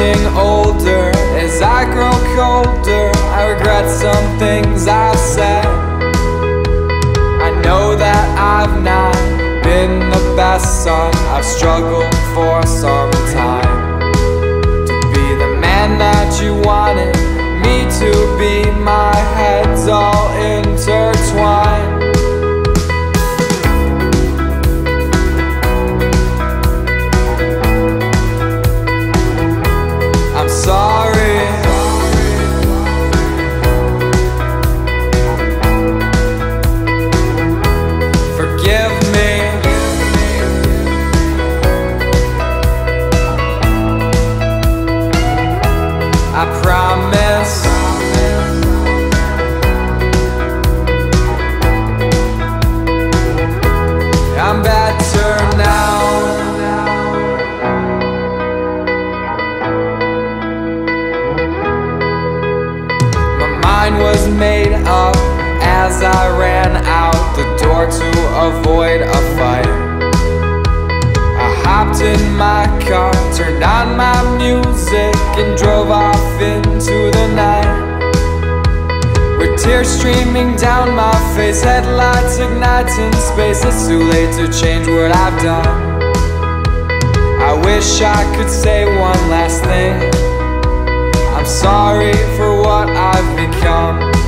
older, as I grow colder, I regret some things I've said. I know that I've not been the best son, I've struggled for some time to be the man that you wanted as I ran out the door to avoid a fight. I hopped in my car, turned on my music, and drove off into the night. With tears streaming down my face, headlights igniting space. It's too late to change what I've done. I wish I could say one last thing. I'm sorry for what I've become.